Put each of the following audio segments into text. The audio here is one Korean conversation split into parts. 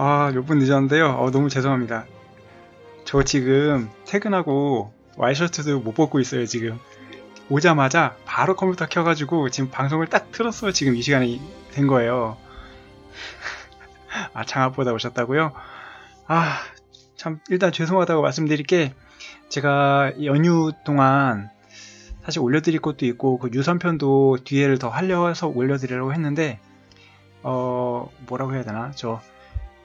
아, 몇 분 늦었는데요. 어, 너무 죄송합니다. 저 지금 퇴근하고 와이셔츠도 못 벗고 있어요, 지금. 오자마자 바로 컴퓨터 켜가지고 지금 방송을 딱 틀었어요. 지금 이 시간이 된 거예요. 아, 장학보다 오셨다고요? 아, 참, 일단 죄송하다고 말씀드릴 게, 제가 연휴 동안 사실 올려드릴 것도 있고, 그 유선편도 뒤에를 더 하려서 올려드리려고 했는데, 어, 뭐라고 해야 되나? 저,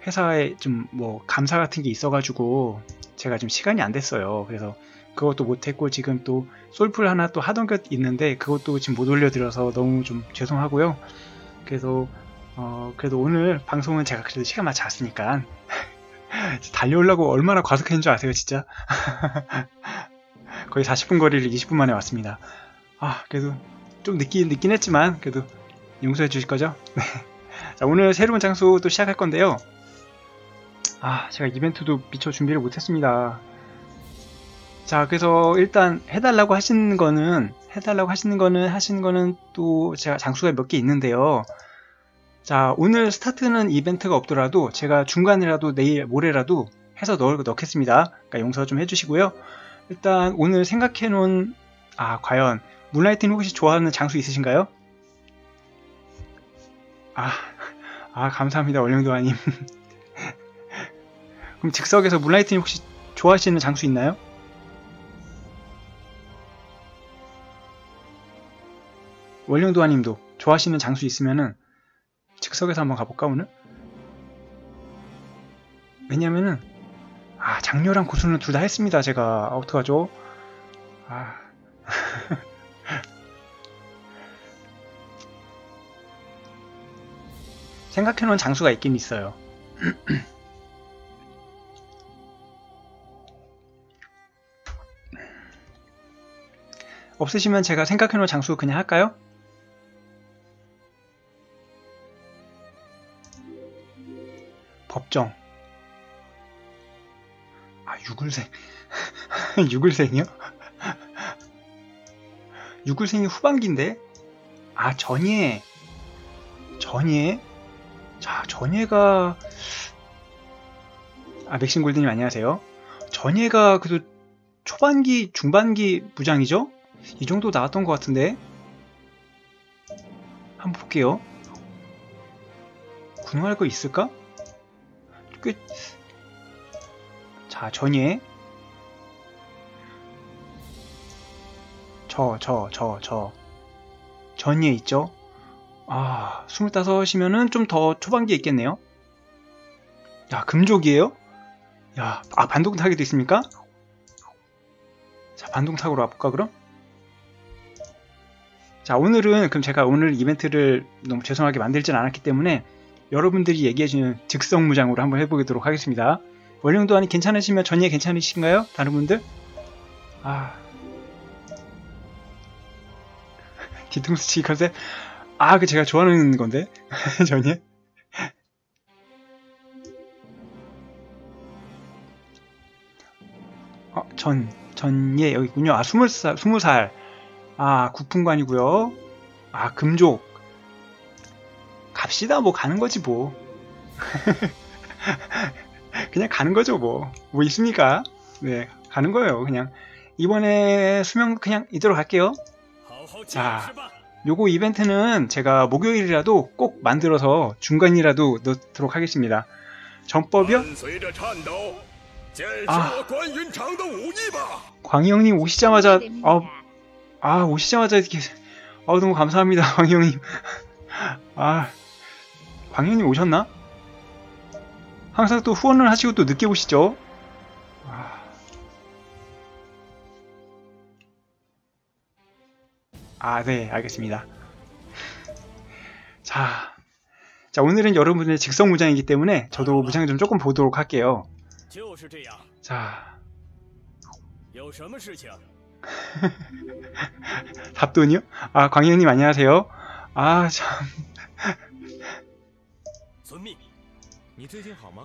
회사에 좀 뭐 감사 같은 게 있어가지고 제가 좀 시간이 안 됐어요. 그래서 그것도 못했고 지금 또 솔풀 하나 또 하던 것 있는데 그것도 지금 못 올려드려서 너무 좀 죄송하고요. 그래서 어 그래도 오늘 방송은 제가 그래도 시간 맞춰 잤으니까 달려오려고 얼마나 과속했는 줄 아세요 진짜 거의 40분 거리를 20분 만에 왔습니다. 아 그래도 좀 늦긴 늦긴 했지만 그래도 용서해 주실 거죠? 네. 자 오늘 새로운 장소 또 시작할 건데요. 아 제가 이벤트도 미처 준비를 못했습니다. 자 그래서 일단 해달라고 하시는 거는 해달라고 하시는 거는 하시는 거는 또 제가 장수가 몇 개 있는데요. 자 오늘 스타트는 이벤트가 없더라도 제가 중간이라도 내일 모레라도 해서 넣, 넣겠습니다. 그러니까 용서 좀 해주시고요. 일단 오늘 생각해 놓은 아 과연 문라이트님 혹시 좋아하는 장수 있으신가요? 아, 아 감사합니다 원령도아님 그럼 즉석에서 문라이트님 혹시 좋아하시는 장수 있나요? 원령도아님도 좋아하시는 장수 있으면은 즉석에서 한번 가볼까 오늘? 왜냐면은 아 장녀랑 고수는 둘 다 했습니다 제가 아, 어떡하죠? 아 생각해놓은 장수가 있긴 있어요 없으시면 제가 생각해놓은 장수 그냥 할까요? 법정 아 유글생 유글생이요? 유글생이 후반기인데 아 전예 전예 자 전예가 아 맥심 골드님 안녕하세요 전예가 그래도 초반기 중반기 부장이죠? 이 정도 나왔던 것 같은데 한번 볼게요 군용할 거 있을까? 꽤... 자 전예 저저 저 저 전예 있죠? 아 25이면은 좀 더 초반기에 있겠네요 야 금족이에요? 야, 아 반동 타기도 있습니까? 자 반동 타고로 와볼까 그럼? 자 오늘은 그럼 제가 오늘 이벤트를 너무 죄송하게 만들진 않았기 때문에 여러분들이 얘기해주는 즉석 무장으로 한번 해보도록 하겠습니다. 원령도안이 괜찮으시면 전예 괜찮으신가요? 다른 분들? 아 뒤통수 치기 컨셉? 아 그 제가 좋아하는 건데 전예? 어, 전, 전예 여기 있군요. 아, 스물 살, 스무 살. 아, 구품관이고요. 아, 금족. 갑시다. 뭐 가는 거지 뭐. 그냥 가는 거죠 뭐. 뭐 있습니까? 네, 가는 거예요. 그냥 이번에 수명 그냥 이대로 갈게요. 자, 요거 이벤트는 제가 목요일이라도 꼭 만들어서 중간이라도 넣도록 하겠습니다. 전법이요? 아, 광희 형님 오시자마자 아, 아 오시자마자 이렇게 아 너무 감사합니다 광희형님 아 광희형님 오셨나? 항상 또 후원을 하시고 또 늦게 오시죠 아, 네, 알겠습니다. 자, 자 오늘은 여러분의 직성 무장이기 때문에 저도 무장 좀 조금 보도록 할게요. 자, 답돈이요? 아, 광희님 안녕하세요. 아, 참.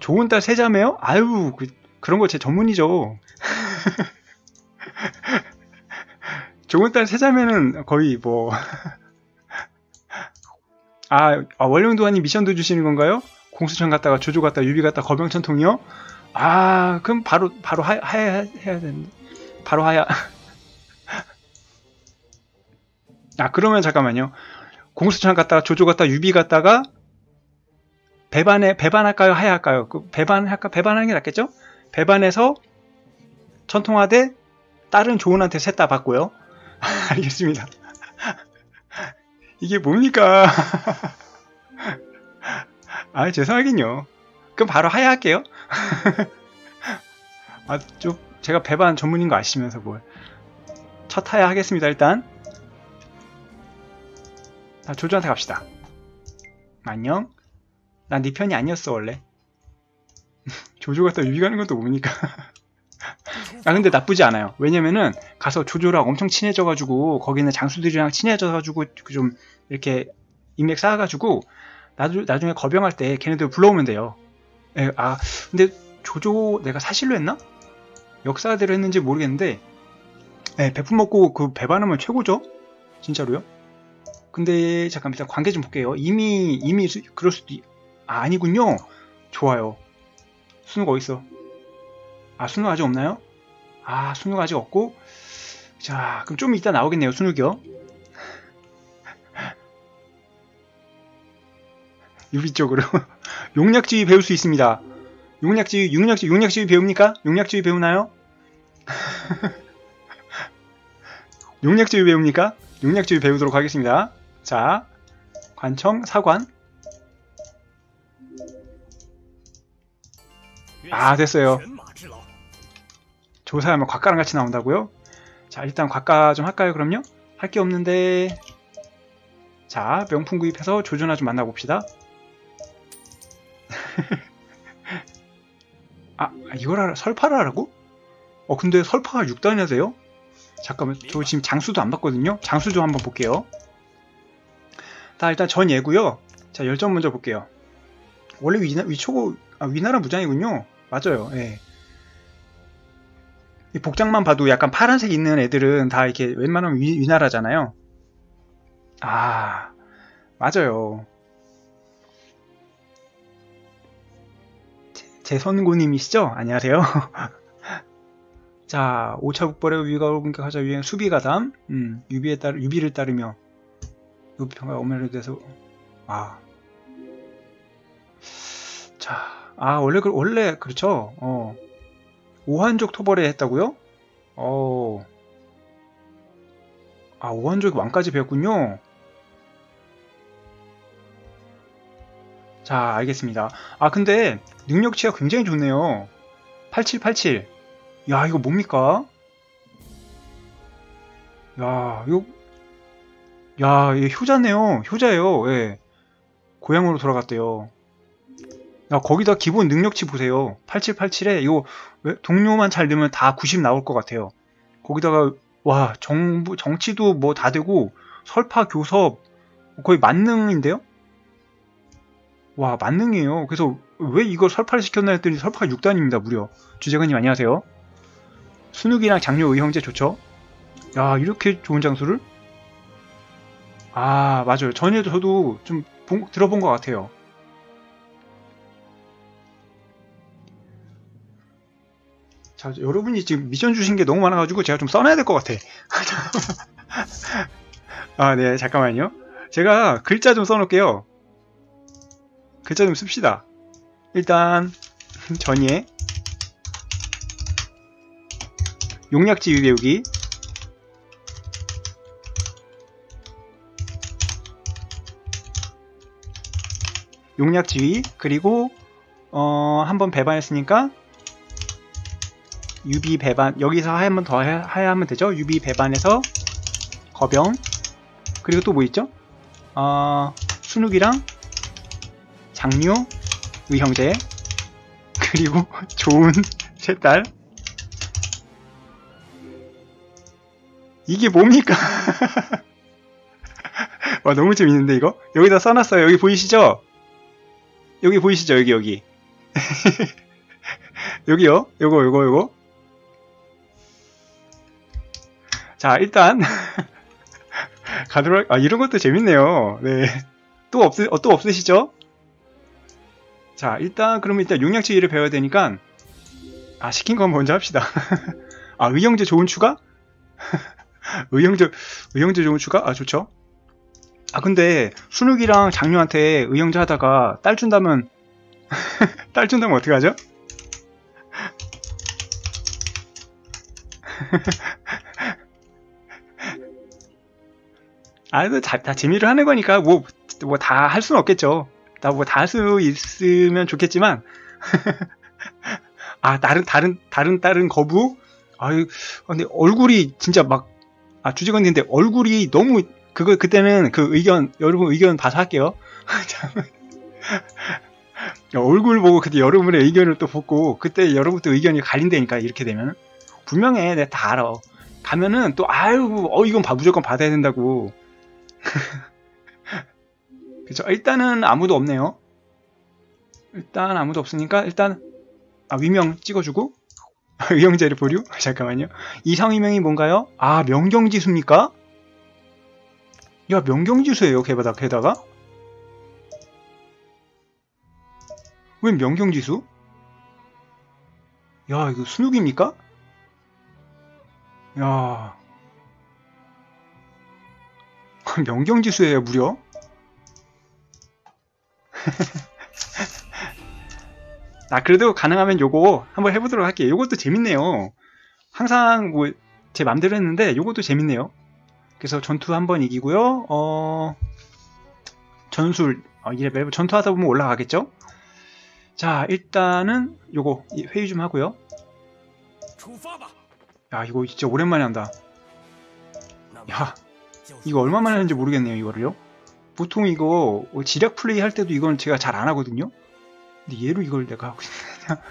좋은 딸 세자매요? 아유, 그, 그런 거 제 전문이죠. 좋은 딸 세자매는 거의 뭐. 아, 아 원령도환이 미션도 주시는 건가요? 공수천 갔다가 조조 갔다가 유비 갔다가 거병천통이요? 아 그럼 바로 바로 하, 하, 해야 되는데 바로 하야 아 그러면 잠깐만요. 공수천 갔다가 조조 갔다가 유비 갔다가 배반에 배반할까요? 하야 할까요? 그 배반할까 배반하는 게 낫겠죠? 배반해서 천통화대 다른 조은한테 셋 다 받고요. 알겠습니다. 이게 뭡니까? 아 죄송하긴요. 그럼 바로 하야 할게요. 아, 좀 제가 배반 전문인 거 아시면서 뭘. 첫 하야 하겠습니다, 일단. 자, 조조한테 갑시다. 안녕? 난 네 편이 아니었어, 원래. 조조 갔다 유비 가는 것도 뭡니까? 아, 근데 나쁘지 않아요. 왜냐면은, 가서 조조랑 엄청 친해져가지고, 거기 있는 장수들이랑 친해져가지고, 좀, 이렇게, 인맥 쌓아가지고, 나중, 나중에 거병할 때 걔네들 불러오면 돼요. 에, 아, 근데 조조 내가 사실로 했나? 역사대로 했는지 모르겠는데 네, 배품 먹고 그 배반하면 최고죠? 진짜로요? 근데 잠깐 일단 관계 좀 볼게요. 이미 이미 그럴 수도 아, 아니군요. 좋아요. 순우가 어딨어? 아 순우 아직 없나요? 아 순우가 아직 없고 자 그럼 좀 이따 나오겠네요 순우기요. 유비 쪽으로 용약지위 배울 수 있습니다. 용약지위, 용약지위, 용약지위 배웁니까? 용약지위 배우나요? 용약지위 배웁니까? 용약지위 배우도록 하겠습니다. 자, 관청, 사관. 아, 됐어요. 조사하면 곽가랑 같이 나온다고요? 자, 일단 곽가 좀 할까요, 그럼요? 할 게 없는데. 자, 명품 구입해서 조준아 좀 만나봅시다. 아, 이걸 알아, 설파를 하라고? 어, 근데 설파가 6단이나 돼요? 잠깐만, 저 지금 장수도 안 봤거든요? 장수 좀 한번 볼게요. 자, 일단 전 예고요. 자, 열정 먼저 볼게요. 원래 위나, 위초고, 아, 위나라 무장이군요. 맞아요, 예. 이 복장만 봐도 약간 파란색 있는 애들은 다 이렇게 웬만하면 위, 위나라잖아요. 아, 맞아요. 재선고님이시죠? 안녕하세요. 자, 5차 국벌의 위가를 공격하자 유행 수비가담. 음, 유비에 따르, 유비를 따르며 유비평가 오면에 대해서 아. 자, 아, 원래 그 원래 그렇죠. 어. 오한족 토벌에 했다고요? 어. 아, 오한족 왕까지 배웠군요. 자, 알겠습니다. 아, 근데 능력치가 굉장히 좋네요. 8787. 야, 이거 뭡니까? 야, 이거 야, 이게 효자네요. 효자예요. 예. 고향으로 돌아갔대요. 야, 거기다 기본 능력치 보세요. 8787에 이거 동료만 잘 되면 다 90 나올 것 같아요. 거기다가 와, 정부 정치도 뭐 다 되고 설파 교섭 거의 만능인데요? 와 만능이에요. 그래서 왜 이걸 설파를 시켰나 했더니 설파가 6단입니다. 무려. 주재관님 안녕하세요. 순욱이랑 장료 의형제 좋죠? 야 이렇게 좋은 장수를? 아 맞아요. 전에도 저도 좀 본, 들어본 것 같아요. 자 여러분이 지금 미션 주신 게 너무 많아가지고 제가 좀 써놔야 될 것 같아. 아 네 잠깐만요. 제가 글자 좀 써놓을게요. 글자 좀 씁시다. 일단 전예 용약지 배우기 용약지위 그리고 어, 한번 배반했으니까 유비 배반 여기서 한번 더 해야 하면 되죠 유비 배반해서 거병 그리고 또 뭐 있죠 어, 순욱이랑 장류, 의형제, 그리고 좋은 셋딸. 이게 뭡니까? 와 너무 재밌는데 이거? 여기다 써놨어요. 여기 보이시죠? 여기 보이시죠? 여기 여기. 여기요. 요거 요거 요거. 자 일단 가도록 아 이런 것도 재밌네요. 네. 또 없으 어, 또 없으시죠? 자, 일단, 그러면 일단 용량치위를 배워야 되니까, 아, 시킨 건 먼저 합시다. 아, 의형제 좋은 추가? 의형제, 의형제 좋은 추가? 아, 좋죠. 아, 근데, 순욱이랑 장류한테 의형제 하다가 딸 준다면, 딸 준다면 어떡하죠? 아, 다, 다 재미를 하는 거니까, 뭐, 뭐, 다 할 수는 없겠죠. 다 뭐, 다 할 수 있으면 좋겠지만, 아, 다른, 다른, 다른, 다른 거부? 아유, 근데 얼굴이 진짜 막, 아, 주직원인데 얼굴이 너무, 그거, 그때는 그 의견, 여러분 의견 봐서 할게요. 얼굴 보고 그때 여러분의 의견을 또 보고, 그때 여러분도 의견이 갈린다니까, 이렇게 되면. 분명해, 내가 다 알아. 가면은 또, 아유, 어, 이건 무조건 받아야 된다고. 그쵸. 일단은 아무도 없네요. 일단 아무도 없으니까, 일단, 아, 위명 찍어주고, 의형제를 보류? 잠깐만요. 이상위명이 뭔가요? 아, 명경지수입니까? 야, 명경지수예요, 게다가, 게다가? 왜 명경지수? 야, 이거 순욱입니까? 야. 명경지수예요, 무려. 아, 그래도 가능하면 요거 한번 해보도록 할게요. 요것도 재밌네요. 항상 뭐 제 맘대로 했는데 요것도 재밌네요. 그래서 전투 한 번 이기고요. 어, 전술, 어, 이래 매번 전투하다 보면 올라가겠죠? 자, 일단은 요거 회의 좀 하고요. 야, 이거 진짜 오랜만에 한다. 야, 이거 얼마만에 하는지 모르겠네요, 이거를요. 보통 이거 지략 플레이 할 때도 이건 제가 잘 안 하거든요. 근데 얘로 이걸 내가 하고 있냐.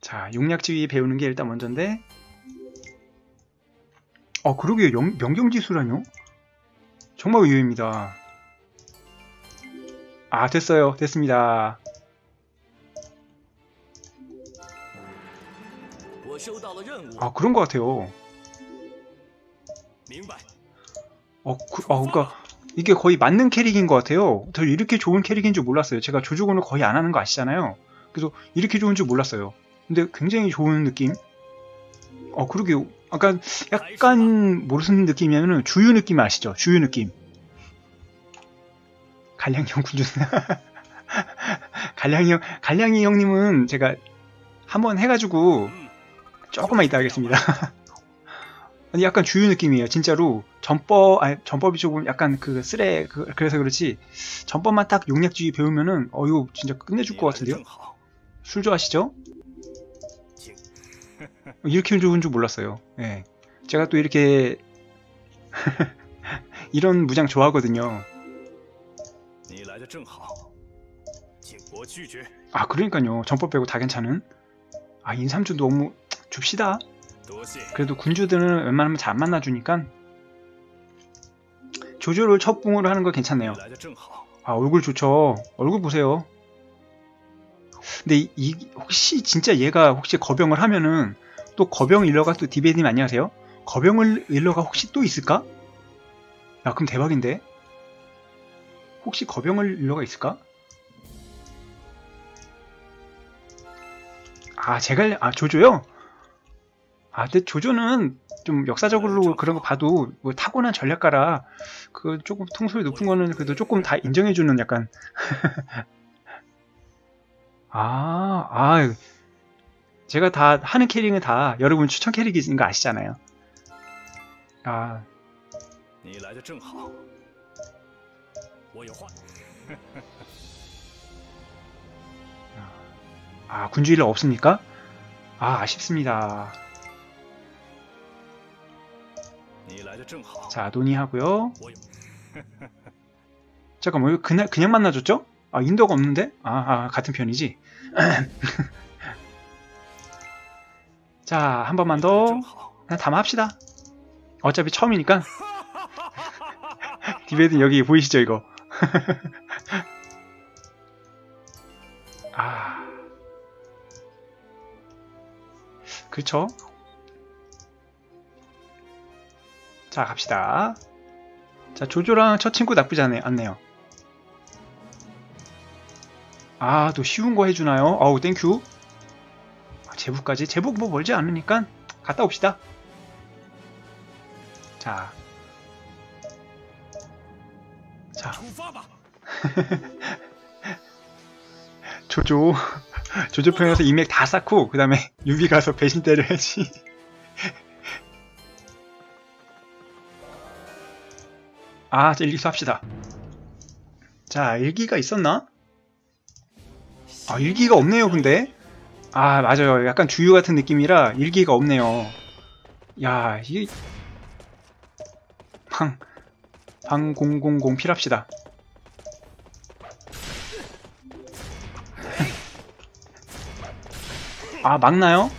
자, 용약지위 배우는 게 일단 먼저인데. 어, 그러게요. 영, 명경지수라뇨? 정말 의외입니다. 아, 됐어요. 됐습니다. 아, 그런 것 같아요. 어, 그, 어, 그니까, 이게 거의 맞는 캐릭인 것 같아요. 저 이렇게 좋은 캐릭인 줄 몰랐어요. 제가 조주곤을 거의 안 하는 거 아시잖아요. 그래서 이렇게 좋은 줄 몰랐어요. 근데 굉장히 좋은 느낌? 어, 그러게, 약간, 약간, 무슨 느낌이냐면, 주유 느낌 아시죠? 주유 느낌. 갈량이 형 군주. 갈량이 형, 갈량이 형님은 제가 한번 해가지고, 조금만 이따 하겠습니다. 아니 약간 주유 느낌이에요. 진짜로 전법 아니 전법이 조금 약간 그 쓰레 그, 래서 그렇지 전법만 딱 용약주의 배우면은 어 이거 진짜 끝내줄 것 같은데요. 술 좋아하시죠? 이렇게 좋은 줄 몰랐어요. 예. 네. 제가 또 이렇게 이런 무장 좋아하거든요. 아 그러니까요. 전법 빼고 다 괜찮은. 아 인삼주 너무 줍시다. 그래도 군주들은 웬만하면 잘 안 만나주니까 조조를 첫 붕으로 하는 거 괜찮네요. 아 얼굴 좋죠. 얼굴 보세요. 근데 이, 이, 혹시 진짜 얘가 혹시 거병을 하면은 또 거병 일러가 또 디베님 안녕하세요. 거병을 일러가 혹시 또 있을까? 야 그럼 대박인데. 혹시 거병을 일러가 있을까? 아 제가 아 조조요? 아, 근데 조조는 좀 역사적으로 그런 거 봐도 뭐 타고난 전략가라 그 조금 통솔이 높은 거는 그래도 조금 다 인정해주는 약간 아, 아 제가 다 하는 캐릭은 다 여러분 추천 캐릭인 거 아시잖아요. 아. 아, 군주일러 없습니까? 아, 아쉽습니다. 자, 논의하고요. 잠깐만, 왜 그냥, 그냥 만나줬죠? 아, 인도가 없는데? 아, 아 같은 편이지. 자, 한 번만 더. 그냥 담합시다. 어차피 처음이니까. 디베드 여기 보이시죠, 이거? 아. 그렇죠 자 갑시다 자 조조랑 첫 친구 나쁘지 않네요 아, 또 쉬운 거 해주나요? 아우, thank you. 아, 제부까지 제부 뭐 멀지 않으니까 갔다 옵시다 자. 자. 조조. 조조 평에서 이맥 다 쌓고, 그 다음에 유비 가서 배신 때려야지. 아, 자, 일기수 합시다. 자, 일기가 있었나? 아, 일기가 없네요, 근데. 아, 맞아요. 약간 주유 같은 느낌이라 일기가 없네요. 야, 이게. 방, 방000 필합시다. 아, 막나요?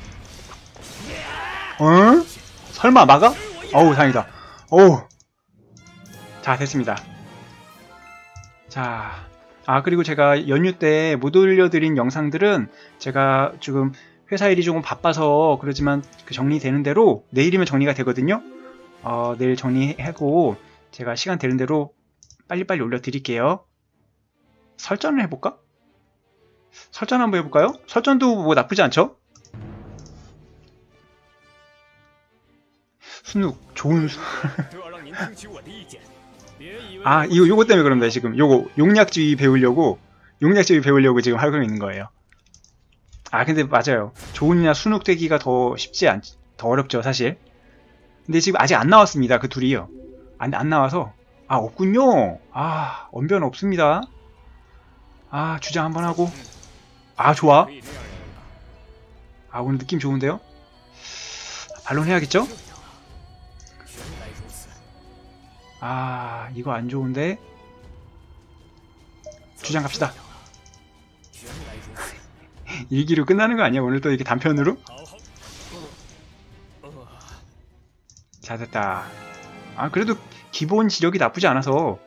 어? 설마 막아? 어우, 다행이다. 어우. 자, 됐습니다. 자, 아, 그리고 제가 연휴 때 못 올려드린 영상들은 제가 지금 회사 일이 조금 바빠서 그러지만 그 정리되는 대로 내일이면 정리가 되거든요. 어, 내일 정리하고 제가 시간 되는 대로 빨리빨리 올려드릴게요. 설정을 해볼까? 설정 한번 해볼까요? 설정도 뭐 나쁘지 않죠? 순욱 좋은 아 이거 요거 때문에 그런다 지금 요거 용약주의 배우려고 용약주의 배우려고 지금 활동이 있는 거예요 아 근데 맞아요. 조은이나 순욱 되기가 더 쉽지 않, 더 어렵죠 사실. 근데 지금 아직 안 나왔습니다 그 둘이요. 안, 안 나와서 아 없군요. 아 언변 없습니다. 아 주장 한번 하고 아 좋아. 아 오늘 느낌 좋은데요? 반론 해야겠죠? 아 이거 안 좋은데 주장 갑시다. 일기로 끝나는 거 아니야? 오늘 또 이렇게 단편으로? 자 됐다. 아 그래도 기본 지력이 나쁘지 않아서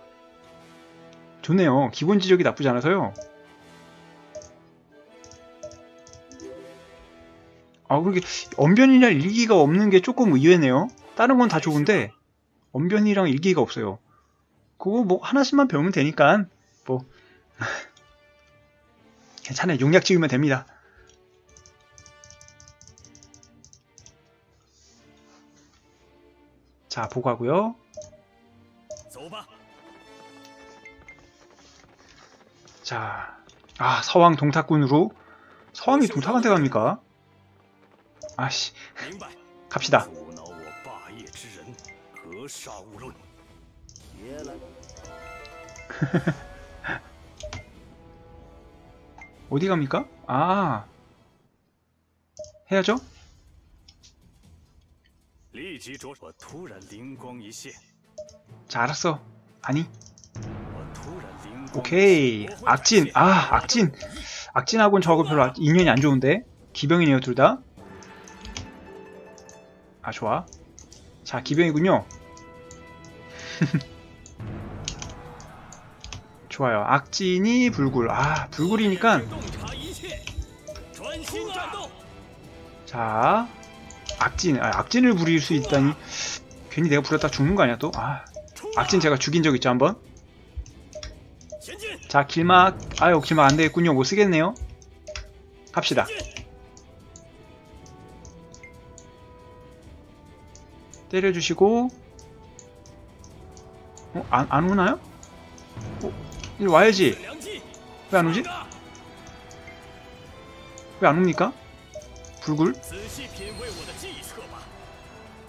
좋네요. 기본 지력이 나쁘지 않아서요. 아 그렇게 언변이나 일기가 없는 게 조금 의외네요. 다른 건 다 좋은데 언변이랑 일기가 없어요. 그거 뭐 하나씩만 배우면 되니까 뭐 괜찮아요. 용약 찍으면 됩니다. 자, 보고하고요. 자, 아, 서왕 동탁군으로 서왕이 동탁한테 갑니까? 아씨, 갑시다. 어디 갑니까? 아. 해야죠? 자 알았어. 아니. 오케이. 악진. 아 악진. 악진하고는 저거 별로 인연이 안 좋은데. 기병이네요 둘다. 아 좋아. 자 기병이군요. 좋아요. 악진이 불굴. 아, 불굴이니까. 자, 악진. 아, 악진을 부릴 수 있다니. 괜히 내가 부렸다 죽는 거 아니야, 또? 아, 악진 제가 죽인 적 있죠, 한번? 자, 길막. 아유, 길막 안 되겠군요. 못 쓰겠네요. 갑시다. 때려주시고 어? 안, 안 오나요? 어? 이리 와야지 왜 안 오지? 왜 안 옵니까? 불굴?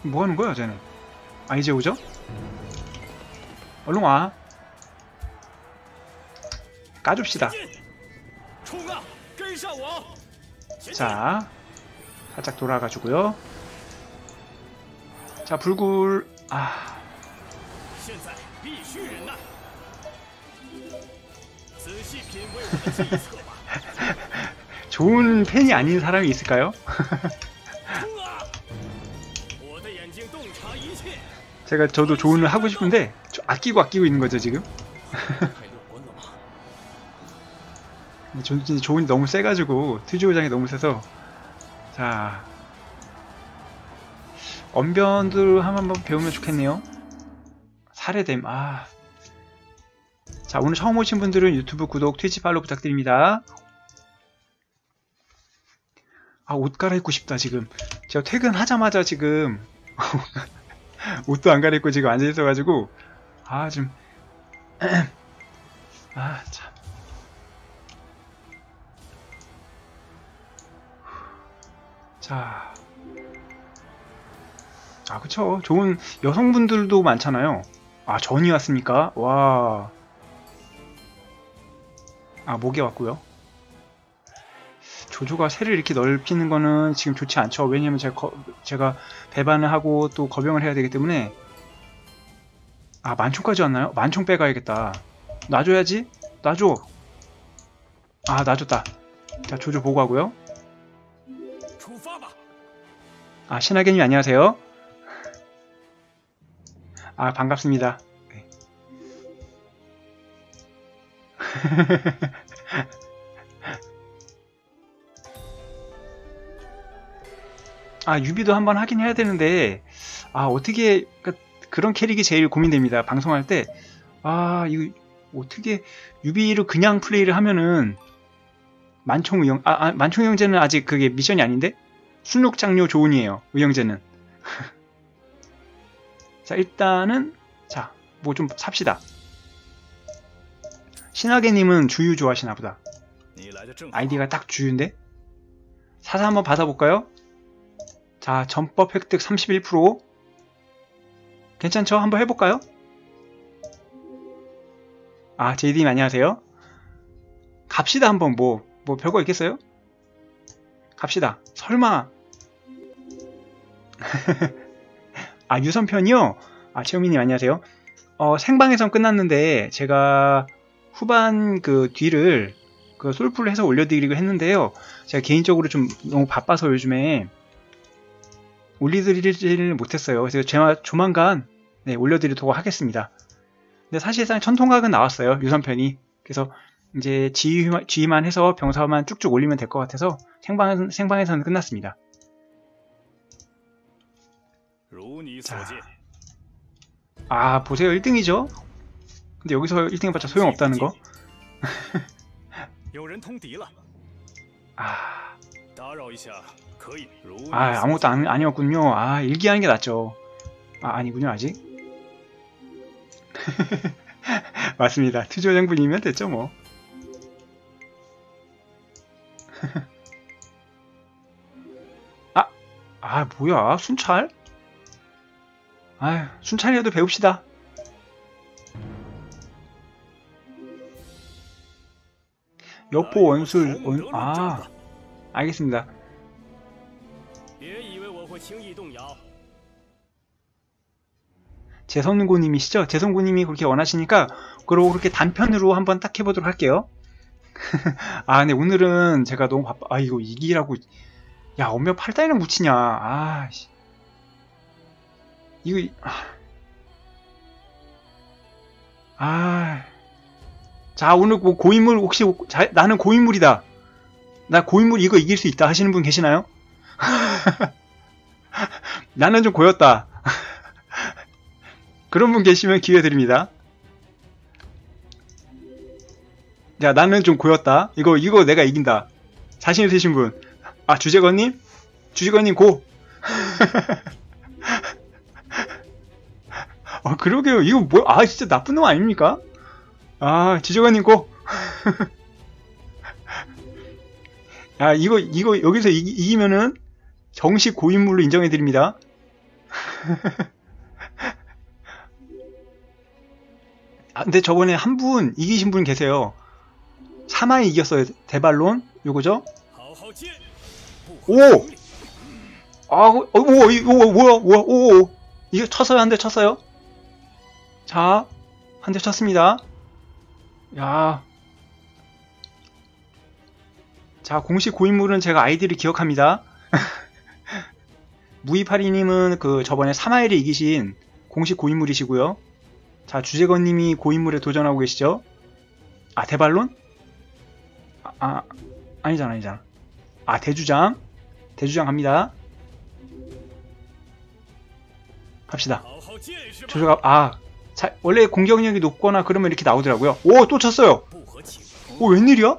뭐 하는 거야 쟤는 아 이제 오죠? 얼른 와 까줍시다 자 살짝 돌아가지고요 자 불굴 아 좋은 팬이 아닌 사람이 있을까요? 제가 저도 조언을 하고 싶은데 아끼고 아끼고 있는 거죠 지금? 조언이 너무 세가지고 트지오장이 너무 세서. 자. 언변도 한번 배우면 좋겠네요. 사례됨. 아. 자 오늘 처음 오신 분들은 유튜브 구독, 트위치 팔로우 부탁드립니다. 아, 옷 갈아입고 싶다, 지금. 제가 퇴근하자마자 지금, 옷도 안 갈아입고 지금 앉아 있어가지고, 아, 좀, 아, 참. 자. 아, 그쵸. 좋은 여성분들도 많잖아요. 아, 전이 왔습니까? 와. 아 목에 왔고요. 조조가 새를 이렇게 넓히는 거는 지금 좋지 않죠. 왜냐면 제가, 거, 제가 배반을 하고 또 거병을 해야 되기 때문에. 아 만총까지 왔나요? 만총 빼가야겠다. 놔줘야지. 놔줘. 아 놔줬다. 자 조조 보고 하고요. 아 신하계님 안녕하세요. 아 반갑습니다. 아 유비도 한번 하긴 해야 되는데 아 어떻게 그런 캐릭이 제일 고민됩니다. 방송할 때 아 이거 어떻게 유비를 그냥 플레이를 하면은 만총 의형 아, 아 만총 의형제는 아직 그게 미션이 아닌데 순록 장료 조은이에요. 의형제는 자 일단은 자 뭐 좀 삽시다. 신하계님은 주유 좋아하시나 보다. 네, 아이디가 딱 주유인데? 사서 한번 받아볼까요? 자, 전법 획득 31% 괜찮죠? 한번 해볼까요? 아, 제이디님 안녕하세요. 갑시다 한번 뭐, 뭐 별거 있겠어요? 갑시다. 설마 아 유선편이요? 아 최우민님 안녕하세요 어, 생방에선 끝났는데 제가 후반 그 뒤를 그 솔풀을 해서 올려드리기로 했는데요. 제가 개인적으로 좀 너무 바빠서 요즘에 올리드리지를 못했어요. 그래서 제가 조만간 네, 올려드리도록 하겠습니다. 근데 사실상 천통각은 나왔어요. 유선편이. 그래서 이제 지휘만, 지휘만 해서 병사만 쭉쭉 올리면 될 것 같아서 생방, 생방에서는 끝났습니다. 자. 아 보세요 1등이죠 근데 여기서 1등 해봤자 소용없다는 거? 아... 아 아무것도 아니, 아니었군요. 아 일기하는 게 낫죠. 아 아니군요 아직? 맞습니다. 투조 장군이면 됐죠 뭐. 아, 아 뭐야? 순찰? 아 순찰이라도 배웁시다. 역포 원술 원, 아 알겠습니다. 재성고님이시죠? 재성고님이 그렇게 원하시니까 그러고 그렇게 단편으로 한번 딱 해보도록 할게요. 아, 네 오늘은 제가 너무 바빠. 아 이거 이기라고 야 엄면 팔다리나 묻히냐. 아 씨. 이거 아. 아. 자, 오늘 뭐 고인물 혹시, 자, 나는 고인물이다. 나 고인물 이거 이길 수 있다 하시는 분 계시나요? 나는 좀 고였다. 그런 분 계시면 기회 드립니다. 야, 나는 좀 고였다. 이거, 이거 내가 이긴다. 자신 있으신 분. 아, 주재건님? 주재건님, 고! 아, 그러게요. 이거 뭐, 아, 진짜 나쁜 놈 아닙니까? 아 지저관님 고! 아 이거 이거 여기서 이기, 이기면은 정식 고인물로 인정해드립니다. 아, 근데 저번에 한 분 이기신 분 계세요. 사마이 이겼어요. 대발론 요거죠? 오! 아, 어, 오, 오, 오, 뭐야, 뭐야, 오, 오. 이거 쳤어요, 한 대 쳤어요. 자, 한 대 쳤습니다. 야. 자, 공식 고인물은 제가 아이디를 기억합니다. 무이파리님은 그 저번에 3화일에 이기신 공식 고인물이시고요. 자, 주재건님이 고인물에 도전하고 계시죠? 아, 대발론? 아, 아 아니잖아, 아니잖아. 아, 대주장? 대주장 갑니다. 갑시다. 조조가, 아, 자, 원래 공격력이 높거나 그러면 이렇게 나오더라고요. 오, 또 쳤어요. 오, 웬일이야?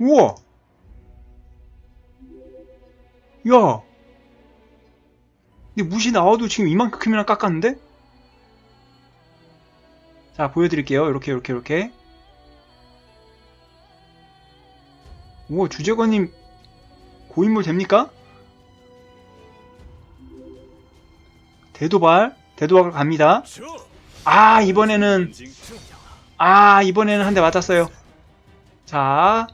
우와. 야. 근데 무시 나와도 지금 이만큼이나 깎았는데? 자, 보여드릴게요. 이렇게, 이렇게, 이렇게. 우와, 주재관님 고인물 됩니까? 대도발. 대도박을 갑니다. 아 이번에는 아 이번에는 한 대 맞았어요. 자.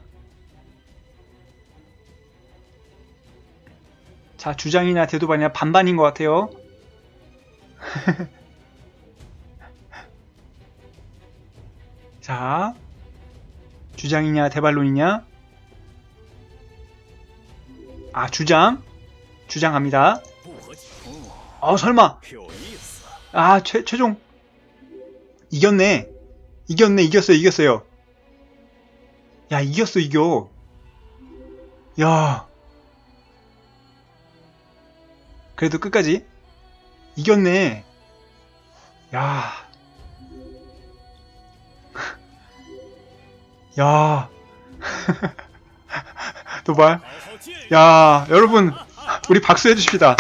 자 주장이나 대도박이나 반반인 것 같아요. 자 주장이냐 대발론이냐 아 주장 주장합니다 어 설마 아, 최, 최종. 이겼네. 이겼네, 이겼어요, 이겼어요. 야, 이겼어, 이겨. 야. 그래도 끝까지. 이겼네. 야. 야. 도발. 야, 여러분, 우리 박수 해주십시다.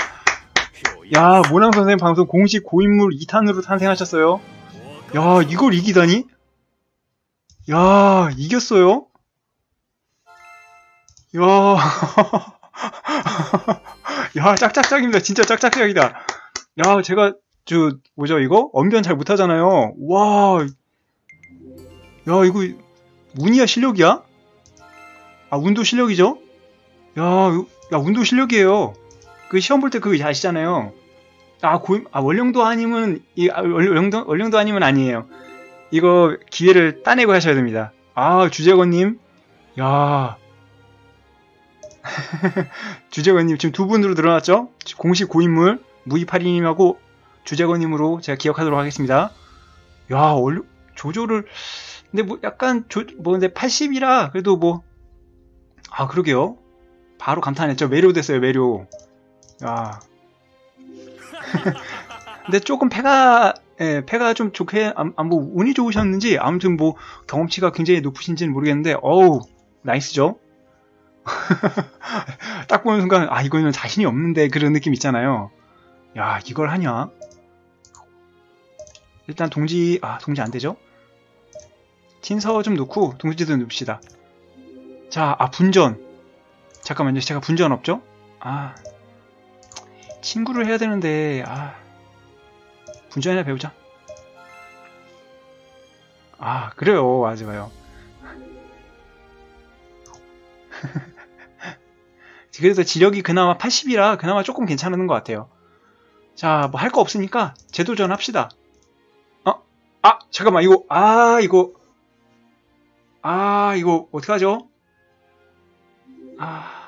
야 모낭 선생님 방송 공식 고인물 2탄으로 탄생하셨어요. 야 이걸 이기다니? 야 이겼어요? 야, 야 짝짝짝입니다. 진짜 짝짝짝이다. 야 제가 저 뭐죠 이거 언변 잘 못하잖아요. 와, 야 이거 운이야 실력이야? 아 운도 실력이죠? 야, 야 운도 실력이에요. 그 시험 볼 때 그거 아시잖아요. 아, 고임, 아, 원령도 아니면, 이, 아, 원령도, 원령도 아니면 아니에요. 이거 기회를 따내고 하셔야 됩니다. 아, 주재건님. 야. 주재건님 지금 두 분으로 늘어났죠? 공식 고인물, 무이파리님하고 주재건님으로 제가 기억하도록 하겠습니다. 야, 원래, 조조를, 근데 뭐 약간, 조, 뭐, 근데 80이라, 그래도 뭐, 아, 그러게요. 바로 감탄했죠. 매료 됐어요, 매료. 야. 근데 조금 패가 예, 패가 좀 좋게 안, 안, 뭐 운이 좋으셨는지 아무튼 뭐 경험치가 굉장히 높으신지는 모르겠는데 어우 나이스죠. 딱 보는 순간 아 이거는 자신이 없는데 그런 느낌 있잖아요. 야 이걸 하냐? 일단 동지 아 동지 안 되죠? 친서 좀 넣고 동지도 넣읍시다. 자, 아 분전. 잠깐만요, 제가 분전 없죠? 아 친구를 해야 되는데 아 분전이나 배우자. 아, 그래요. 맞아요. 그래서 지력이 그나마 80이라 그나마 조금 괜찮은 것 같아요. 자, 뭐 할 거 없으니까 재도전 합시다. 어? 아, 잠깐만, 이거, 아, 이거, 아, 이거, 어떡하죠? 아.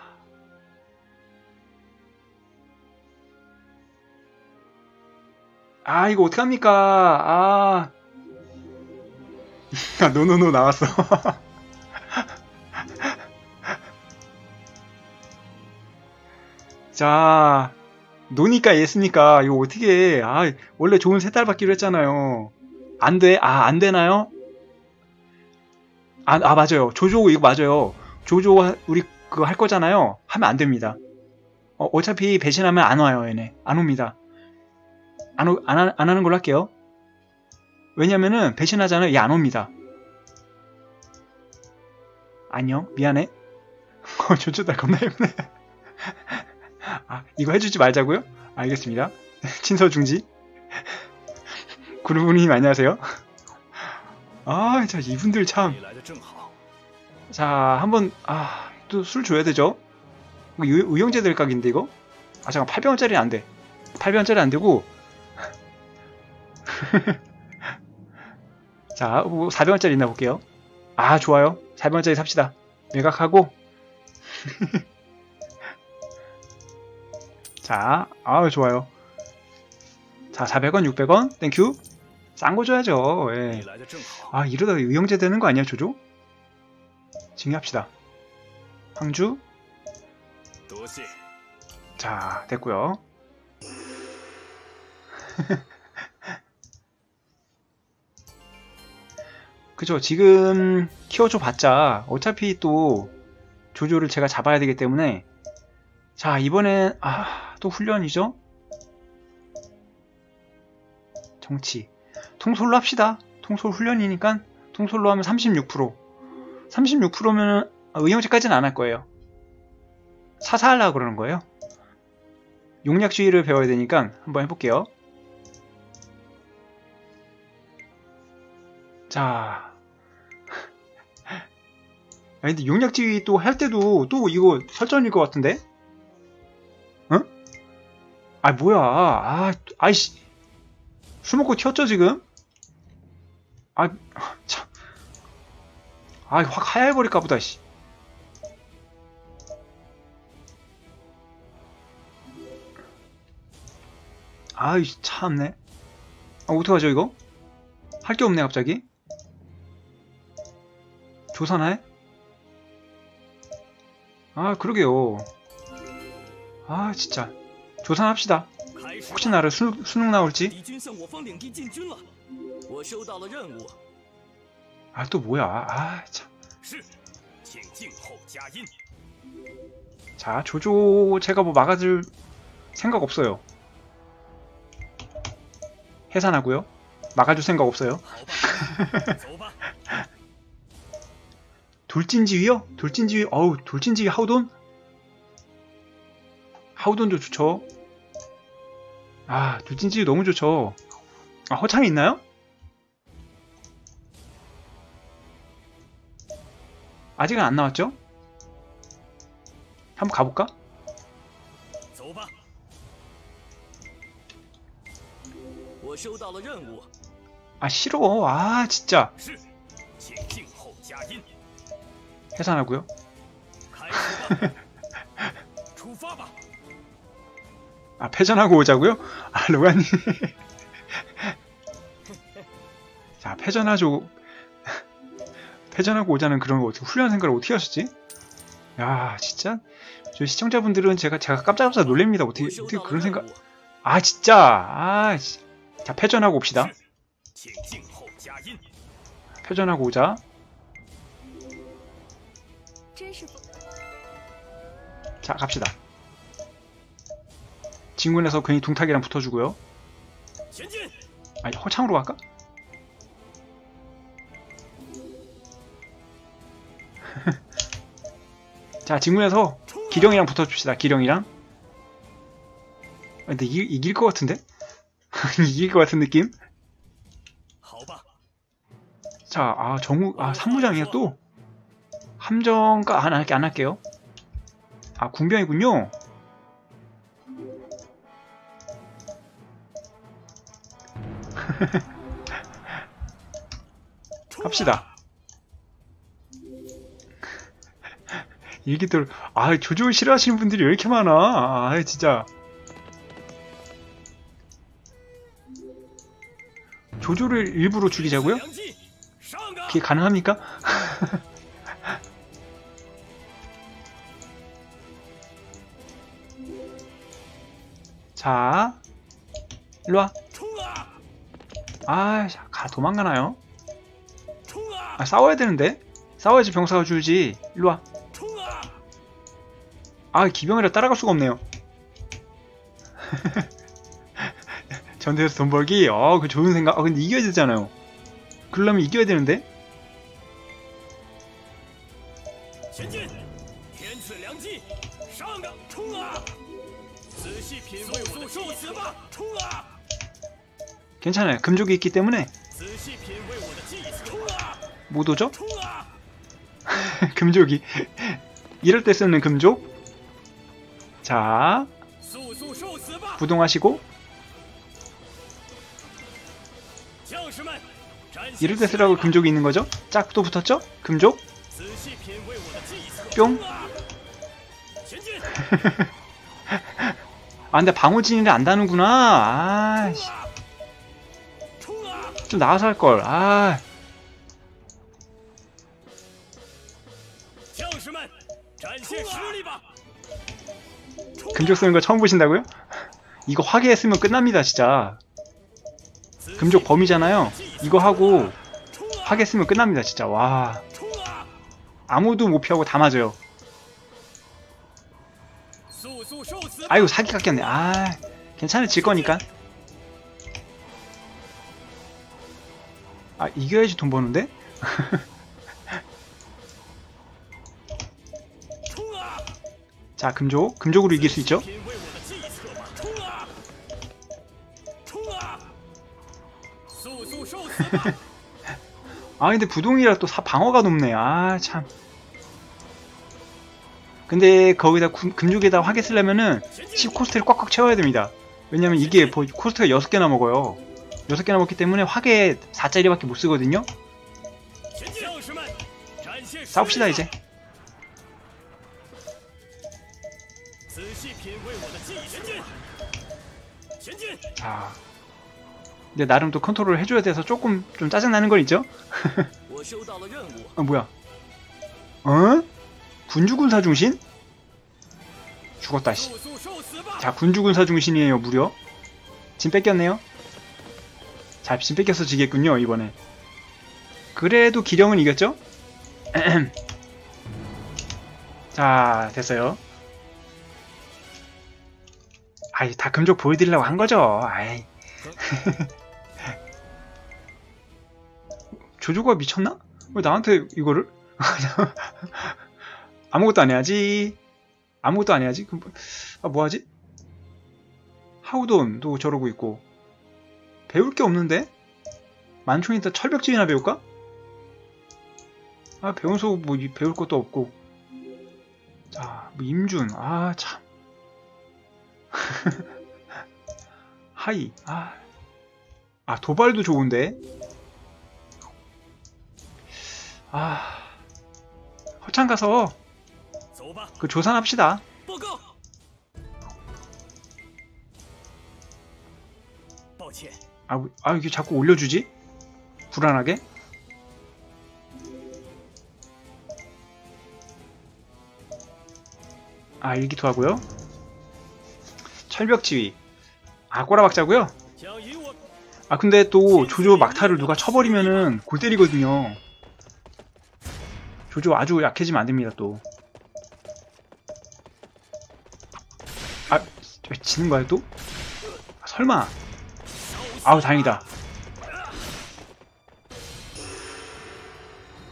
아, 이거 어떡합니까? 아. 아, 노노노 나왔어. 자, 노니까 예습니까? 이거 어떻게 해? 아, 원래 좋은 세달 받기로 했잖아요. 안 돼? 아, 안 되나요? 아, 아, 맞아요. 조조, 이거 맞아요. 조조, 우리 그거 할 거잖아요. 하면 안 됩니다. 어, 어차피 배신하면 안 와요, 얘네. 안 옵니다. 안, 오, 안, 안 하는 걸로 할게요. 왜냐면은 배신하잖아요. 얘안 옵니다. 안녕 미안해. 어, 조조달 겁나 힘네 아, 이거 해주지 말자고요? 알겠습니다. 친서 중지. 구루부님 안녕하세요. 아, 자 이분들 참. 자, 한번 아, 또 술 줘야 되죠? 뭐 의형제들 각인데 이거? 아, 잠깐 800원짜리 안 돼. 800원짜리 안 되고 자, 400원짜리 있나 볼게요. 아, 좋아요. 400원짜리 삽시다. 매각하고. 자, 아 좋아요. 자, 400원, 600원, thank you. 싼 거 줘야죠. 예. 아, 이러다 유형제 되는 거 아니야, 조조? 징계합시다. 항주. 자, 됐고요. 그죠 지금 키워줘 봤자 어차피 또 조조를 제가 잡아야 되기 때문에 자, 이번엔, 아, 또 훈련이죠? 정치. 통솔로 합시다. 통솔 훈련이니까 통솔로 하면 36%. 36%면 의형제까지는 안 할 거예요. 사사하려고 그러는 거예요. 용약주의를 배워야 되니까 한번 해볼게요. 자. 아니, 근데 용약주의 또할 때도 또 이거 설정일 것 같은데? 응? 아, 뭐야. 아, 아이씨. 술 먹고 튀었죠, 지금? 아, 참. 아, 확 하얘버릴까 보다, 씨. 아이, 참네. 아, 어떡하죠, 이거? 할 게 없네, 갑자기. 조선해? 아 그러게요. 아 진짜. 조산합시다. 혹시 나를 수, 수능 나올지? 아 또 뭐야? 아참. 자 조조 제가 뭐 막아줄 생각 없어요. 해산하고요. 막아줄 생각 없어요. 돌진지휘요? 돌진지휘 어우 돌진지휘 하우돈? 하우돈도 좋죠 아 돌진지휘 너무 좋죠 아 허창이 있나요? 아직은 안 나왔죠? 한번 가볼까? 아 싫어 아 진짜 해산하고요. 아 패전하고 오자고요? 아 로가님. 자 패전하죠. 패전하고 오자는 그런 거 어떻게 훈련 생각을 어떻게 하셨지? 야 진짜? 저희 시청자분들은 제가 제가 깜짝깜짝 놀랍니다. 어떻게 어떻게 그런 생각. 아 진짜! 아자 패전하고 옵시다. 패전하고 오자. 자 갑시다 진군에서 괜히 둥탁이랑 붙어주고요 아니 허창으로 갈까? 자 진군에서 기령이랑 붙어줍시다 기령이랑 아, 근데 이, 이길 것 같은데? 이길 것 같은 느낌? 자, 아, 정우, 아, 산무장이야, 또? 함정까 안, 안 할게요. 아 궁병이군요. 합시다. 일기들 아 조조를 싫어하시는 분들이 왜 이렇게 많아? 아 진짜. 조조를 일부러 죽이자고요? 그게 가능합니까? 자, 일로와. 아, 가, 도망가나요? 아, 싸워야 되는데? 싸워야지 병사가 줄지. 일로와. 아, 기병이라 따라갈 수가 없네요. 전대에서 돈 벌기? 어, 그 좋은 생각. 아, 근데 이겨야 되잖아요. 그러려면 이겨야 되는데? 괜찮아요. 금족이 있기 때문에 못 오죠? 금족이 이럴 때 쓰는 금족 자 부동하시고 이럴 때 쓰라고 금족이 있는 거죠? 짝 또 붙었죠? 금족 뿅 아, 근데 방어진이를 안 다는구나. 아, 씨. 좀 나와서 할걸. 아. 금쪽 쓰는 거 처음 보신다고요? 이거 화기했으면 끝납니다 진짜. 금쪽 범위잖아요. 이거 하고 화기했으면 끝납니다 진짜. 와. 아무도 못 피하고 다 맞아요. 아이고 사기 깎였네. 아 괜찮아 질 거니까. 아 이겨야지 돈 버는데? 자 금족. 금족으로 이길 수 있죠? 아 근데 부동이라 또 사, 방어가 높네. 아참. 근데 거기다 금족에다 화개 쓰려면은 10코스트를 꽉꽉 채워야 됩니다. 왜냐면 이게 뭐 코스트가 6개나 먹어요. 6개 남았기 때문에 화계 4짜리밖에 못 쓰거든요. 싸웁시다 이제. 아. 자, 이제 나름 또 컨트롤을 해줘야 돼서 조금 좀 짜증나는 건 있죠? 아 뭐야? 어? 군주군사 중신? 죽었다 씨. 자 군주군사 중신이에요 무려. 짐 뺏겼네요. 자, 진 뺏겨서 지겠군요 이번에. 그래도 기령은 이겼죠? 자 됐어요. 아이 다 금족 보여드리려고 한 거죠. 아이. 조조가 미쳤나? 왜 나한테 이거를? 아무것도 안 해야지. 아무것도 안 해야지. 그럼 뭐- 아, 뭐 하지? 하우돈도 저러고 있고. 배울 게 없는데? 만총이다 철벽지이나 배울까? 아, 배운소 뭐 이- 배울 것도 없고. 자, 뭐 임준. 아, 참. 하이. 아. 아, 도발도 좋은데. 아. 허창 가서 그 조산합시다. 아, 아 이게 자꾸 올려주지? 불안하게? 아 일기토 하고요 철벽지휘 아고라 박자고요 아 근데 또 조조 막타를 누가 쳐버리면은 골 때리거든요 조조 아주 약해지면 안됩니다 또 아, 지는 거야 또? 아, 설마 아우 다행이다.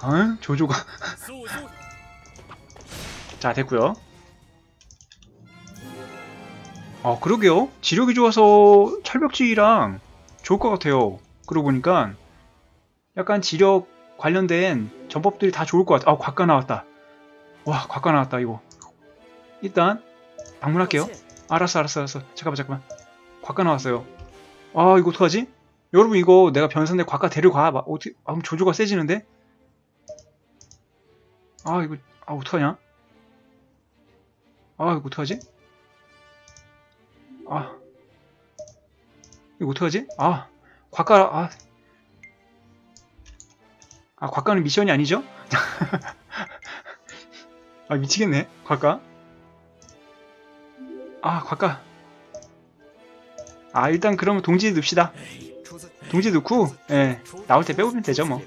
응? 어? 조조가. 자 됐구요. 아 그러게요. 지력이 좋아서 철벽지랑 좋을 것 같아요. 그러고 보니까 약간 지력 관련된 전법들이 다 좋을 것 같아. 아 곽가 나왔다. 와 과가 나왔다 이거. 일단 방문할게요. 알았어 알았어 알았어. 잠깐만 잠깐만. 과가 나왔어요. 아 이거 어떡하지? 여러분 이거 내가 변선대 곽가 데려가. 막 어떻게? 아 조조가 세지는데? 아 이거 아 어떡하냐? 아 이거 어떡하지? 아 이거 어떡하지? 아 곽가 아, 아 곽가는 미션이 아니죠? 아 미치겠네 곽가 아 곽가 아 일단 그럼 동지 넣읍시다. 동지 넣고 예 나올 때 빼보면 되죠 뭐.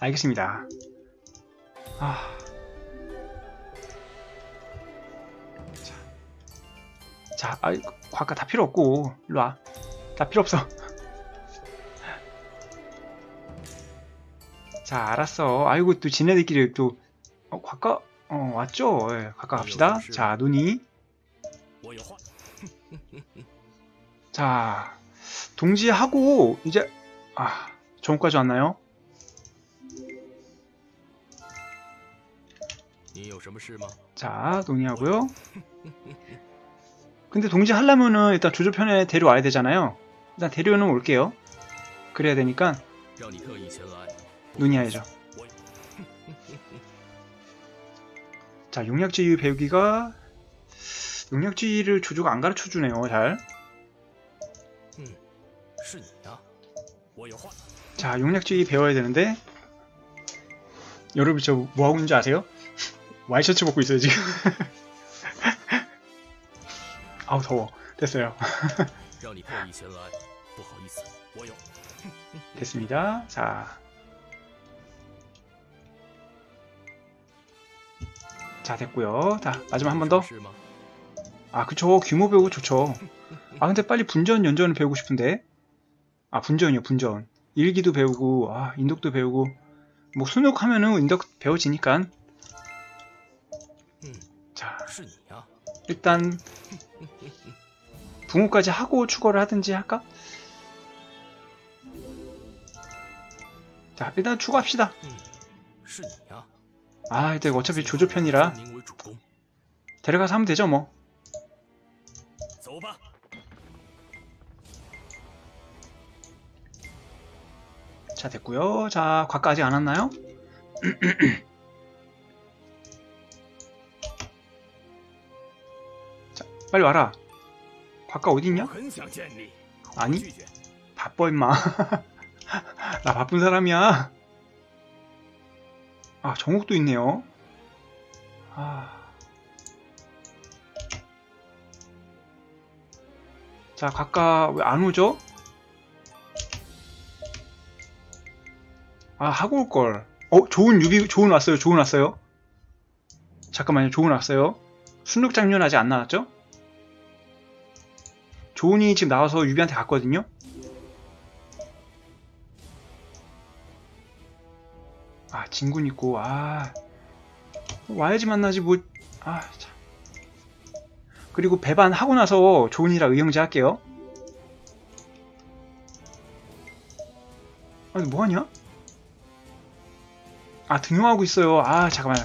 알겠습니다. 아... 자, 아, 과가 다 필요 없고 일로와. 다 필요 없어. 자 알았어. 아이고 또 지네들끼리 또 어, 과가 어 왔죠? 예, 과가 네, 갑시다. 자 눈이 자, 동지하고 이제 아, 정까지 왔나요? 자, 동의하고요. 근데 동지 하려면은 일단 조조편에 데려와야 되잖아요. 일단 데려오는 올게요. 그래야 되니까 눈이야죠. 자, 용약지휘 배우기가 용약지휘를 조조가 안 가르쳐주네요. 잘. 자 용략주의 배워야 되는데 여러분 저 뭐하고 있는지 아세요? 와이셔츠 벗고 있어요 지금 아우 더워 됐어요 됐습니다 자 자, 됐고요 자, 마지막 한 번 더. 그 아, 그쵸. 규모 배우고 좋죠. 아, 근데 빨리 분전 연전을 배우고 싶은데. 아 분전이요 분전. 일기도 배우고 아 인덕도 배우고. 뭐 순옥 하면은 인덕 배워지니까. 자 일단 붕어까지 하고 추가를 하든지 할까? 자 일단 추가합시다. 아 일단 어차피 조조편이라. 데려가서 하면 되죠 뭐. 자 됐고요. 자 과가 아직 안 왔나요? 자 빨리 와라. 과가 어디있냐 아니 바빠 임마. 나 바쁜 사람이야. 아 정국도 있네요. 아. 자, 각각 왜 안 오죠? 아 하고 올 걸. 어 좋은 유비 좋은 왔어요. 좋은 왔어요. 잠깐만요. 좋은 왔어요. 순록 장면 아직 안 나왔죠? 조은이 지금 나와서 유비한테 갔거든요. 아 진군 있고 아 와야지 만나지 뭐 아 참. 그리고 배반 하고 나서 조은이라 의형제 할게요. 아니 뭐하냐? 아 등용하고 있어요. 아 잠깐만.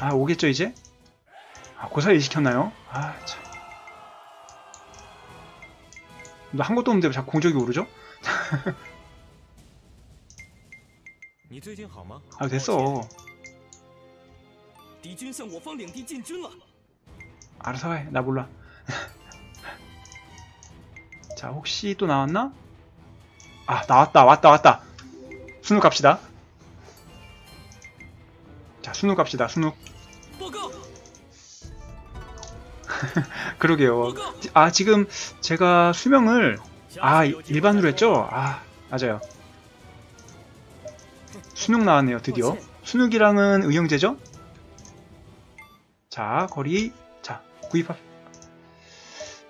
아 오겠죠 이제? 아 고사일 시켰나요? 아참너한 것도 없는데 왜 자꾸 공적이 오르죠? 아 됐어. 어, 알아서 해나 몰라. 자 혹시 또 나왔나? 아 나왔다. 왔다 왔다. 순욱 갑시다. 자, 순욱 갑시다, 순욱. 그러게요. 아, 지금 제가 수명을, 아, 일반으로 했죠? 아, 맞아요. 순욱 나왔네요, 드디어. 순욱이랑은 의형제죠? 자, 거리. 자, 구입합.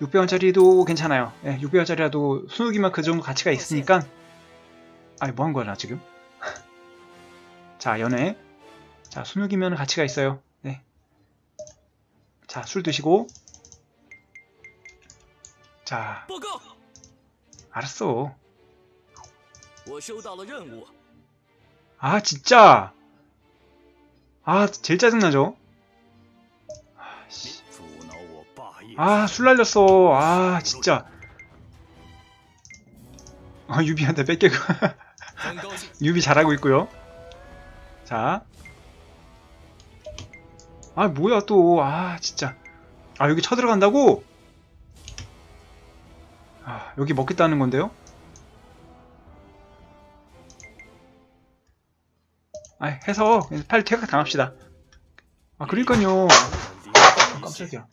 600원짜리도 괜찮아요. 예, 600원짜리라도 순욱이만 그 정도 가치가 있으니까. 아니, 뭐 한 거야, 나 지금? 자, 연애. 자, 수육이면 가치가 있어요. 네. 자, 술 드시고. 자. 알았어. 아, 진짜. 아, 제일 짜증나죠? 아, 술 날렸어. 아, 진짜. 아, 유비한테 뺏겨 유비 잘하고 있고요. 자. 아, 뭐야 또. 아, 진짜. 아, 여기 쳐들어간다고? 아, 여기 먹겠다는 건데요? 아, 해서 빨리 퇴각 당합시다. 아, 그러니까요. 아, 깜짝이야.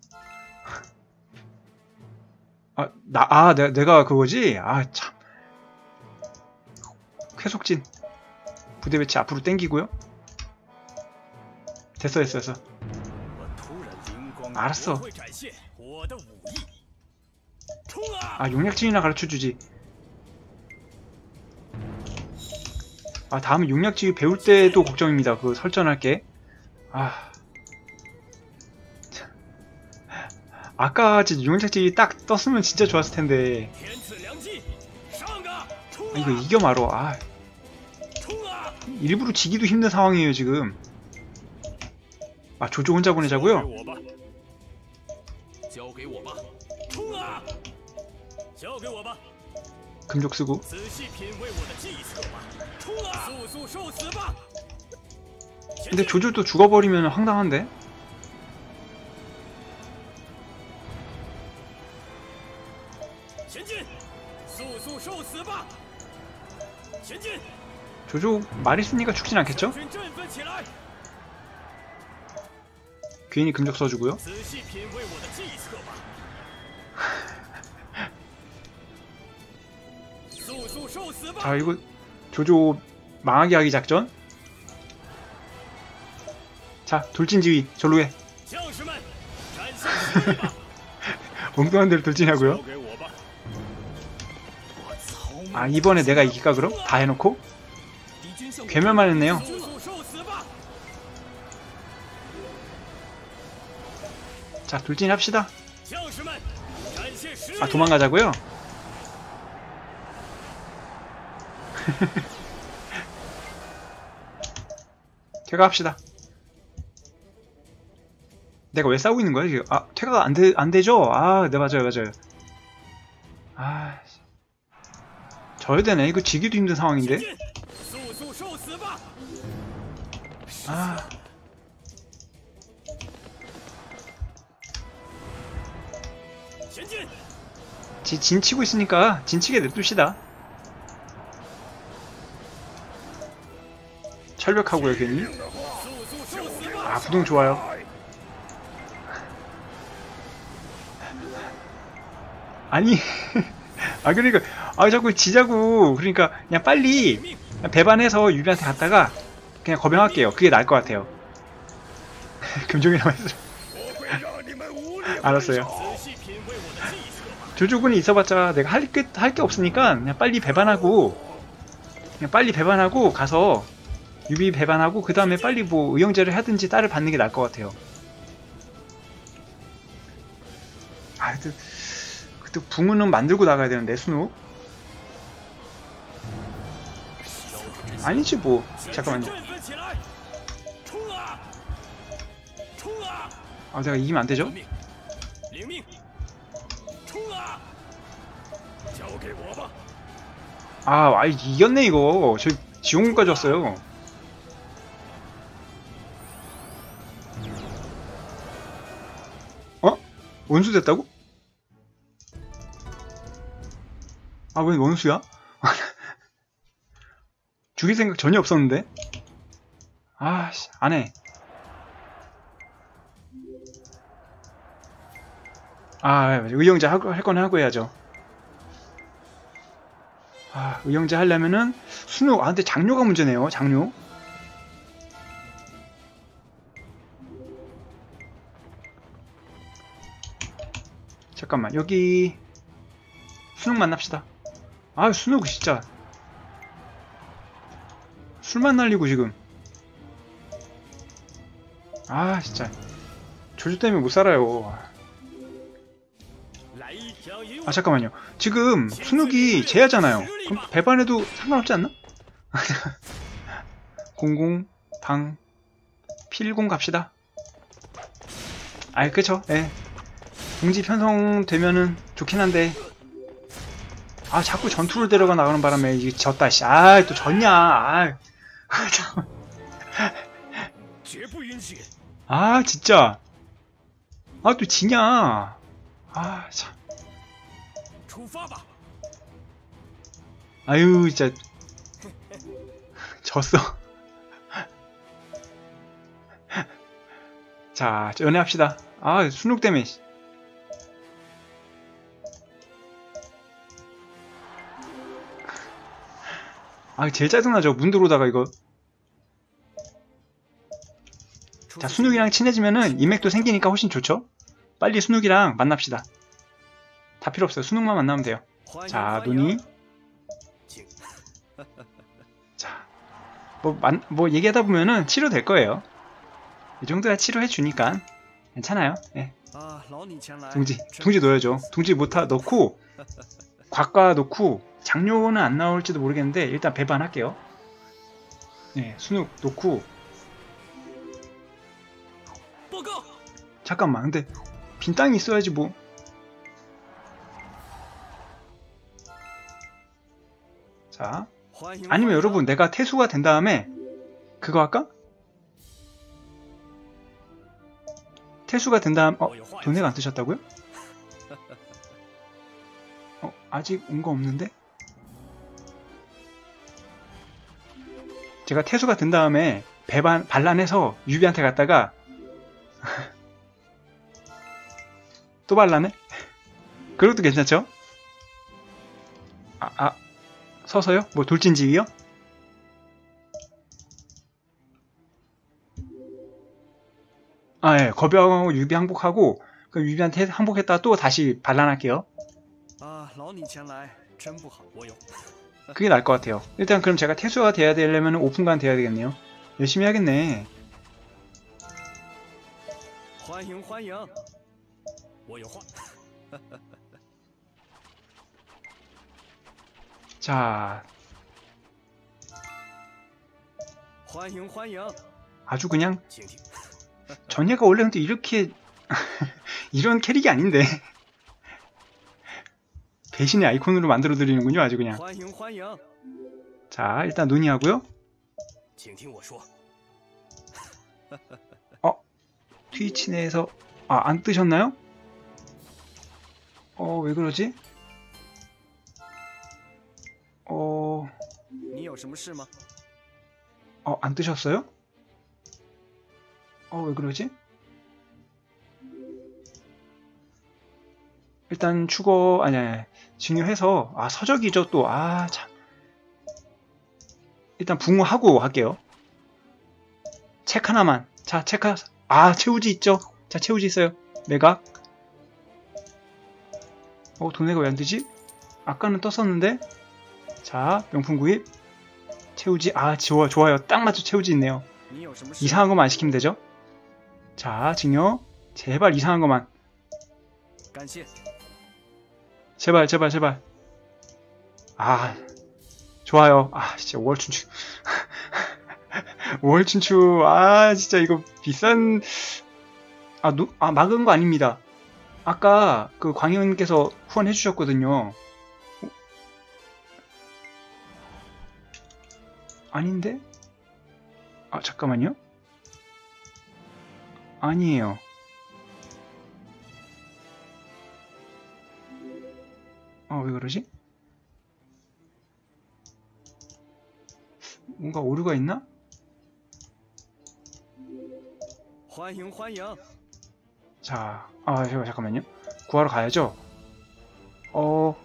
아, 나, 아, 내, 내가 그거지? 아, 참. 쾌속진. 부대 배치 앞으로 당기고요. 됐어 됐어 됐어. 알았어. 아 용약진이나 가르쳐주지. 아 다음 용약지 배울 때도 걱정입니다. 그 설정할게. 아. 아까 용약지 딱 떴으면 진짜 좋았을 텐데. 아, 이거 이겨 말어. 아. 일부러 지기도 힘든 상황이에요 지금. 아 조조 혼자 보내자고요? 금족 쓰고. 근데 조조도 죽어버리면 황당한데? 조조 말 있으니까 죽진 않겠죠? 괜히 금적 써주고요. 자 이거 조조 망하게 하기 작전? 자 돌진지휘 절로 해 엉뚱한 데로 돌진하고요 아 이번에 내가 이길까 그럼? 다 해놓고? 괴멸만 했네요 자 돌진 합시다 아 도망가자고요? 퇴가합시다 내가 왜 싸우고 있는 거야 지금 아 퇴가가 안, 되, 안 되죠? 아네 맞아요 맞아요 아 져야 되네 이거 지기도 힘든 상황인데 아 지, 진치고 있으니까 진치게 냅둡시다. 철벽하고요 괜히. 아 부동 좋아요. 아니 아 그러니까 아 자꾸 지자고 그러니까 그냥 빨리 배반해서 유비한테 갔다가 그냥 거병할게요. 그게 나을 것 같아요. 금종이라고 했어요. 알았어요. 조조군이 있어봤자 내가 할 게 할 게 없으니까 그냥 빨리 배반하고 그냥 빨리 배반하고 가서 유비 배반하고 그 다음에 빨리 뭐 의형제를 하든지 딸을 받는 게 나을 것 같아요. 아, 그때, 그때 붕어는 만들고 나가야 되는데 순우. 아니지 뭐. 잠깐만요. 아, 내가 이기면 안 되죠? 아, 아 이겼네 이거. 저 지원군까지 왔어요. 어? 원수 됐다고? 아, 왜 원수야? 죽일 생각 전혀 없었는데? 아, 씨, 안 해. 아, 의형제 할, 할 거는 하고 해야죠. 아, 의형제 하려면은 순우, 아, 근데 장료가 문제네요, 장료. 잠깐만, 여기 순욱 만납시다. 아, 순욱 진짜 술만 날리고 지금. 아, 진짜 조조 때문에 못 살아요. 아 잠깐만요. 지금 순욱이 제야잖아요. 그럼 배반해도 상관없지 않나? 00 방 필공 갑시다. 아이 그쵸? 예. 공지 편성되면은 좋긴 한데. 아 자꾸 전투를 데려가 나가는 바람에 이게 졌다 씨아또 졌냐? 아. 참. 아 진짜. 아 또 지냐? 아참. 아유 진짜. 졌어. 자 연애합시다. 아 순욱 때문에 아 제일 짜증나죠 문 들어오다가 이거. 자 순욱이랑 친해지면은 인맥도 생기니까 훨씬 좋죠? 빨리 순욱이랑 만납시다. 다 필요 없어요. 수능만 만나면 돼요. 자, 눈이 자, 뭐, 만, 뭐 얘기하다 보면은 치료될 거예요. 이 정도야 치료해 주니까 괜찮아요. 예. 둥지, 둥지 넣어줘. 둥지 못하 넣고 과과 넣고 장료는 안 나올지도 모르겠는데 일단 배반할게요. 예, 수능 놓고 잠깐만 근데 빈 땅이 있어야지 뭐 자。 아니면 여러분 내가 태수가 된 다음에 그거 할까? 태수가 된 다음 어? 돈내가 안 뜨셨다고요? 어? 아직 온 거 없는데? 제가 태수가 된 다음에 배반 반란해서 유비한테 갔다가 또 반란해? 그것도 괜찮죠? 아, 아 서서요? 뭐 돌진지휘요? 아, 예. 거병하고 유비 항복하고 그 유비한테 항복했다가 또 다시 반란할게요. 그게 나을 것 같아요. 일단 그럼 제가 태수가 돼야 되려면 오픈관 돼야 되겠네요. 열심히 해야겠네. 자 아주 그냥 전예가 원래 근데 이렇게 이런 캐릭이 아닌데 배신의 아이콘으로 만들어 드리는군요 아주 그냥 자 일단 논의하고요 어? 트위치 내에서 아 안 뜨셨나요? 어 왜 그러지? 어... 어, 안 뜨셨어요? 어, 왜 그러지? 일단 추거, 아니, 아니 증여해서, 아, 서적이죠, 또. 아, 참. 일단 붕어하고 할게요. 책 하나만. 자, 책 하나. 아, 채우지 있죠? 자, 채우지 있어요. 매각. 어, 돈내가 왜 안 되지? 아까는 떴었는데? 자, 명품 구입. 채우지. 아, 좋아, 좋아요. 딱 맞춰 채우지 있네요. 이상한 것만 안 시키면 되죠? 자, 징여. 제발 이상한 것만. 제발, 제발, 제발. 아, 좋아요. 아, 진짜 월춘추. 월춘추. 아, 진짜 이거 비싼. 아, 노... 아, 막은 거 아닙니다. 아까 그 광현님께서 후원해주셨거든요. 아닌데? 아 잠깐만요. 아니에요. 어, 아왜 그러지? 뭔가 오류가 있나? 환영 환영. 자, 아 잠깐만요. 구하러 가야죠. 어,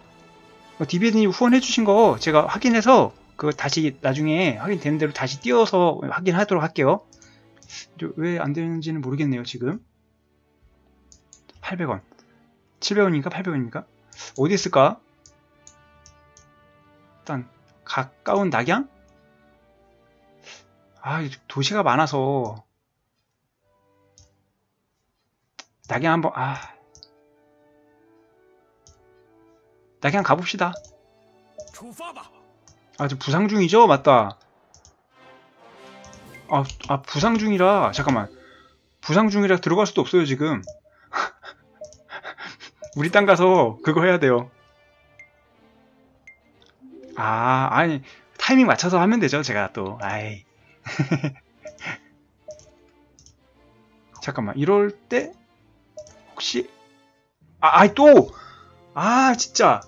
어 디비드님 후원해주신 거 제가 확인해서 그거 다시 나중에 확인되는 대로 다시 띄워서 확인하도록 할게요. 왜 안 되는지는 모르겠네요, 지금. 800원. 700원인가? 800원인가? 어디 있을까? 일단 가까운 낙양? 아, 도시가 많아서 낙양 한번 아 낙양 가봅시다. 조사봐. 아, 저 부상 중이죠? 맞다. 아, 아, 부상 중이라, 잠깐만. 부상 중이라 들어갈 수도 없어요, 지금. 우리 땅 가서 그거 해야 돼요. 아, 아니, 타이밍 맞춰서 하면 되죠, 제가 또. 아이. 잠깐만, 이럴 때, 혹시, 아, 아이, 또! 아, 진짜.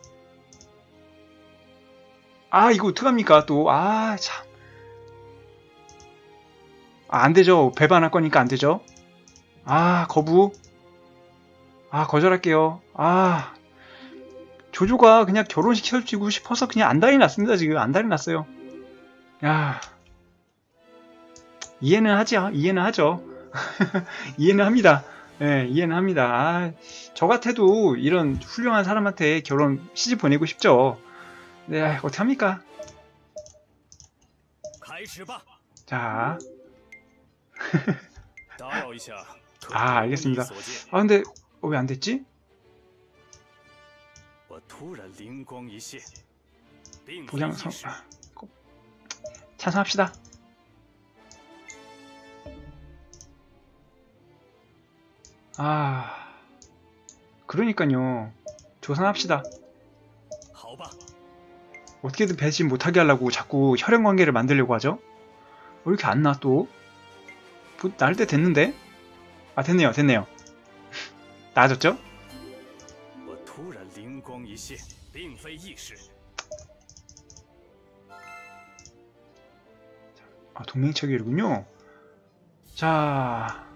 아, 이거 어떡합니까, 또. 아, 참. 아, 안 되죠. 배반할 거니까 안 되죠. 아, 거부. 아, 거절할게요. 아. 조조가 그냥 결혼시켜주고 싶어서 그냥 안달이 났습니다, 지금. 안달이 났어요. 야. 이해는 하죠. 이해는 하죠. 이해는 합니다. 예, 이해는 합니다. 아, 저 같아도 이런 훌륭한 사람한테 결혼 시집 보내고 싶죠. 네, 어떻게 합니까? 자. 아, 알겠습니다. 아, 근데 어, 왜안 됐지? 보장 성 아, 찬성합시다. 아, 그러니까요. 조선합시다. 어떻게든 배신 못하게 하려고 자꾸 혈연 관계를 만들려고 하죠? 왜 이렇게 안 나 또? 뭐, 나을 때 됐는데? 아 됐네요 됐네요 나아졌죠? 아 동맹체결이군요 자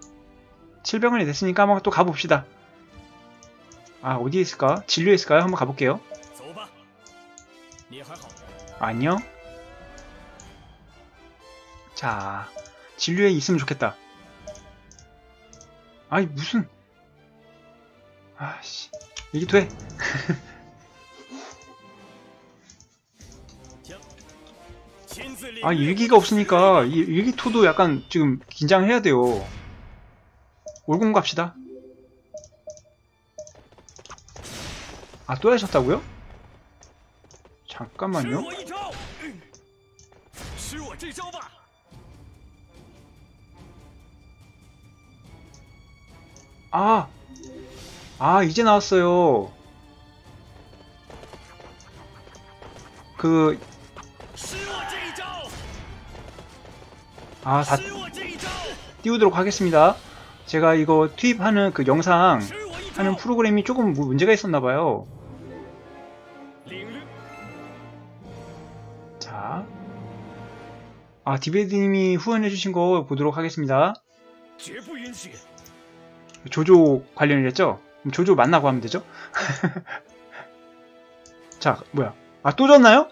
7병원이 됐으니까 한번 또 가봅시다 아 어디에 있을까? 진료에 있을까요? 한번 가볼게요 走吧。你还好？ 안녕. 자, 진료에 있으면 좋겠다. 아니 무슨 아씨 이게 돼? 아 일기가 없으니까 이 일기토도 약간 지금 긴장해야 돼요 올공 갑시다 아 또 하셨다고요? 잠깐만요 아! 아 이제 나왔어요 그 아, 다 띄우도록 하겠습니다. 제가 이거 투입하는 그 영상 하는 프로그램이 조금 문제가 있었나봐요. 아, 디베드님이 후원해주신 거 보도록 하겠습니다. 조조 관련이랬죠? 조조 만나고 하면 되죠? 자, 뭐야. 아, 또 졌나요?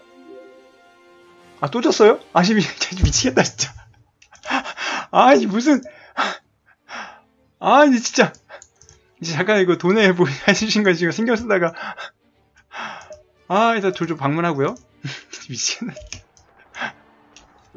아, 또 졌어요? 아, 미치겠다, 진짜. 아니 무슨 아니 진짜 이제 잠깐 이거 돈에 뭐 해주신 거 지금 신경 쓰다가 아 일단 조조 방문하고요 미치겠네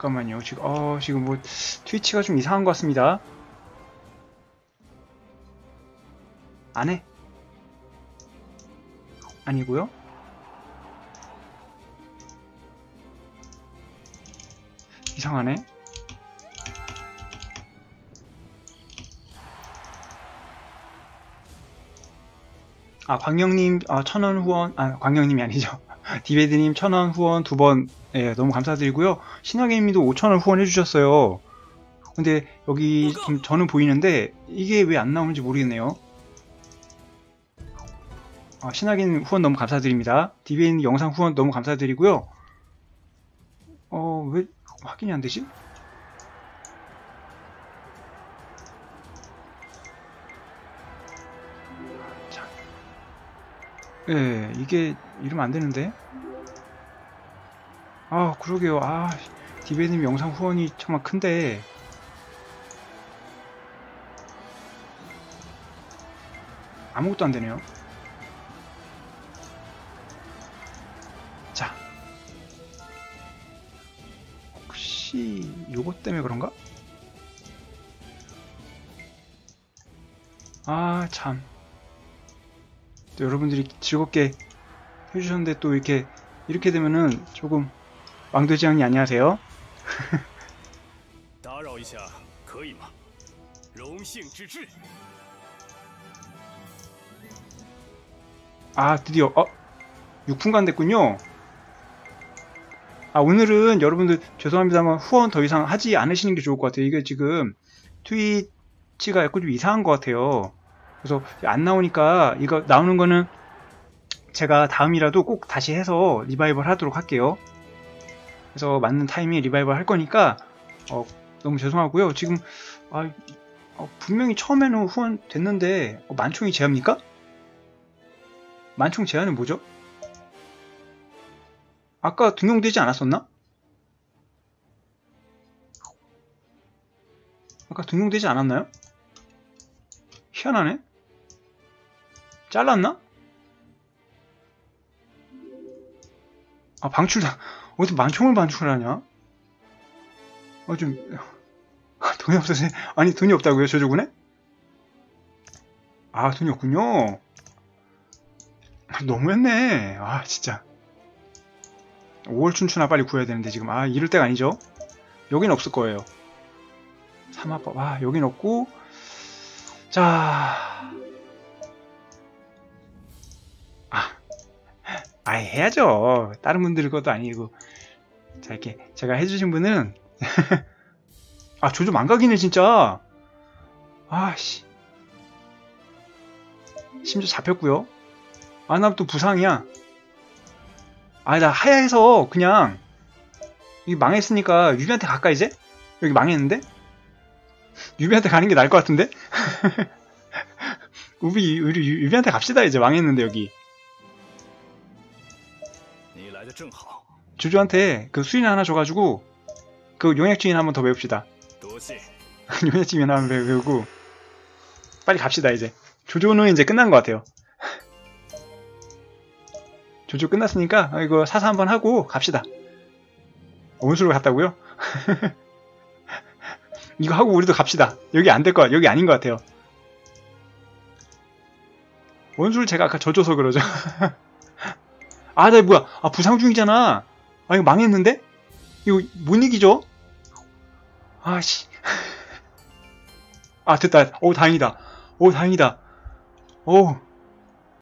잠깐만요. 지금, 어, 지금 뭐, 트위치가 좀 이상한 것 같습니다. 안 해? 아니고요 이상하네. 아, 광영님, 아, 천원 후원, 아, 광영님이 아니죠. 디베드님 천원 후원 두 번, 예, 너무 감사드리고요. 신화게임님도 5천원 후원해주셨어요. 근데 여기 지금 저는 보이는데, 이게 왜 안 나오는지 모르겠네요. 아, 신화게임 후원 너무 감사드립니다. 디베인 영상 후원 너무 감사드리고요. 어, 왜 확인이 안 되지? 예, 이게 이러면 안 되는데. 아, 그러게요. 아, 디베님 영상 후원이 정말 큰데. 아무것도 안 되네요. 자. 혹시 요것 때문에 그런가? 아, 참. 또 여러분들이 즐겁게 해주셨는데 또 이렇게 이렇게 되면은 조금 왕도지장님 안녕하세요. 아 드디어 어 6분간 됐군요. 아 오늘은 여러분들 죄송합니다만 후원 더 이상 하지 않으시는 게 좋을 것 같아요. 이게 지금 트위치가 약간 좀 이상한 것 같아요. 그래서 안 나오니까 이거 나오는 거는 제가 다음이라도 꼭 다시 해서 리바이벌 하도록 할게요. 그래서 맞는 타이밍에 리바이벌 할 거니까 어, 너무 죄송하고요. 지금 아, 어, 분명히 처음에는 후원 됐는데 어, 만총이 제합니까? 만총 제한은 뭐죠? 아까 등용되지 않았었나? 아까 등용되지 않았나요? 희한하네. 잘랐나? 아 방출다 어디서 만총을 방출하냐? 어좀 돈이 없어서 아니 돈이 없다고요 저조군에? 아 돈이 없군요. 아, 너무했네. 아 진짜. 5월 춘추나 빨리 구해야 되는데 지금. 아 이럴 때가 아니죠. 여긴 없을 거예요. 삼합법. 아 여긴 없고. 자 아이 해야죠. 다른 분들 것도 아니고. 자 이렇게 제가 해주신 분은 아 조조 망각이네 진짜. 아씨. 심지어 잡혔고요. 아, 나또 부상이야. 아, 나 하야해서 그냥 이 망했으니까 유비한테 갈까 이제? 여기 망했는데? 유비한테 가는 게 나을 것 같은데? 우리 우리 유- 유비한테 갑시다 이제 망했는데 여기 주주한테 그 수인 하나 줘가지고 그 용약주인 한번 더 외웁시다. 용약주인 한번 외우고 빨리 갑시다 이제. 조조는 이제 끝난 것 같아요. 조조 끝났으니까 이거 사서 한번 하고 갑시다. 원수로 갔다고요? 이거 하고 우리도 갑시다. 여기 안 될 것, 여기 아닌 것 같아요. 원수를 제가 아까 져줘서 그러죠. 아, 나 뭐야? 아, 부상 중이잖아. 아, 이거 망했는데? 이거 못 이기죠? 아씨. 아, 됐다. 오, 다행이다. 오, 다행이다. 오,